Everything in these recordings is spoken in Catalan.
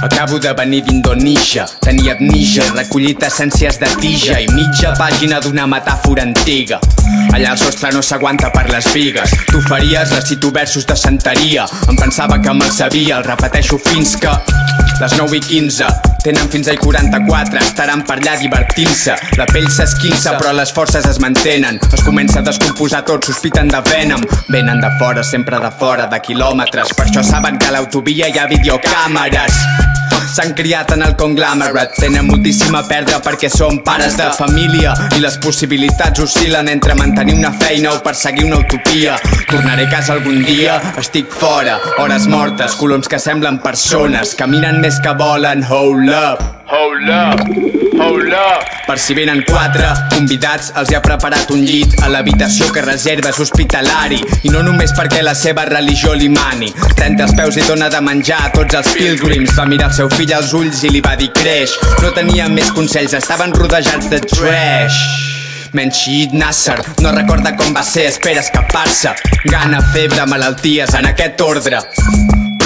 Acabo de venir d'Indonèsia, tenia amnígia, recollit essències de tija i mitja pàgina d'una metàfora antiga. Allà el sostre no s'aguanta per les vigues, tu faries recito versos de santeria, em pensava que me'l sabia, el repeteixo fins que... Les 9 i 15, tenen fins al 44, estaran per allà divertint-se. La pell s'esquinça, però les forces es mantenen. Es comença a descomposar tot, sospiten de Venom. Venen de fora, sempre de fora, de quilòmetres. Per això saben que a l'autovia hi ha videocàmeres. S'han criat en el conglomerat. Tenen moltíssim a perdre perquè són pares de família I les possibilitats oscil·len entre mantenir una feina o perseguir una utopia. Tornaré a casa algun dia, estic fora. Hores mortes, coloms que semblen persones Caminen més que volen, hold up Hold up, hold up Per si venen quatre convidats els hi ha preparat un llit A l'habitació que reserva és hospitalari I no només perquè la seva religió li mani. Trenta els peus i dona de menjar a tots els pilgrims. Va mirar el seu fill als ulls i li va dir creix. No tenia més consells, estaven rodejats de trash. Menshid Nasser no recorda com va ser, espera escapar-se. Gana, febre, malalties en aquest ordre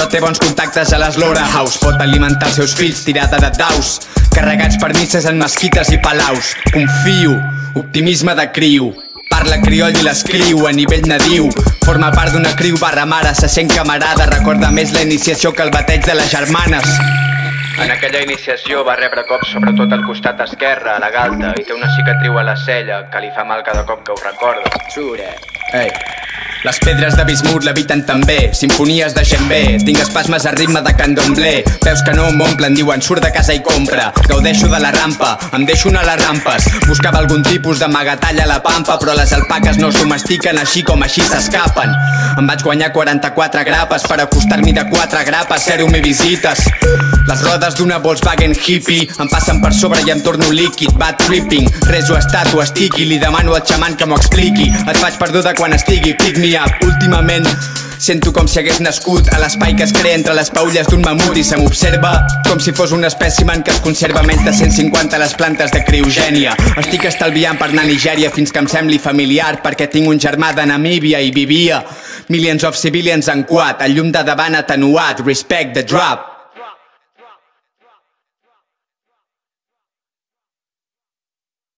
però té bons contactes a l'Slora House. Pot alimentar els seus fills tirada de daus. Carregats per misses en mesquites i palaus. Confio, optimisme de criu. Parla crioll i l'escriu. A nivell nadiu. Forma part d'una criu barra mare. Se sent camarada, recorda més la iniciació que el bateig de les germanes. En aquella iniciació va rebre cops sobretot al costat esquerre, a la galta, i té una cicatriu a la cella que li fa mal cada cop que ho recorda. Xure. Ei. Les pedres de bismut l'eviten també, sinfonies de gent bé, tinc espasmes a ritme de candomblé, veus que no m'omplen, diuen surt de casa i compra, gaudeixo de la rampa, em deixo anar a les rampes, buscava algun tipus de magatalla a la pampa, però les alpaques no es domestiquen així com així s'escapen. Em vaig guanyar 44 grapes per acostar-m'hi de 4 grapes, zero mi visites. Les rodes d'una Volkswagen hippie em passen per sobre i em torno líquid, bad tripping, reso estàtua, estic i li demano al xaman que m'ho expliqui. Et faig perduda quan estigui, pick me up, últimament Sento com si hagués nascut a l'espai que es crea entre les paulles d'un mamut i se m'observa com si fos un espècimen que es conserva menys de 150 les plantes de criogènia. Estic estalviant per anar a Nigèria fins que em sembli familiar perquè tinc un germà de Namíbia i vivia Millions of civilians en quad, el llum de davant atenuat, respect the drop.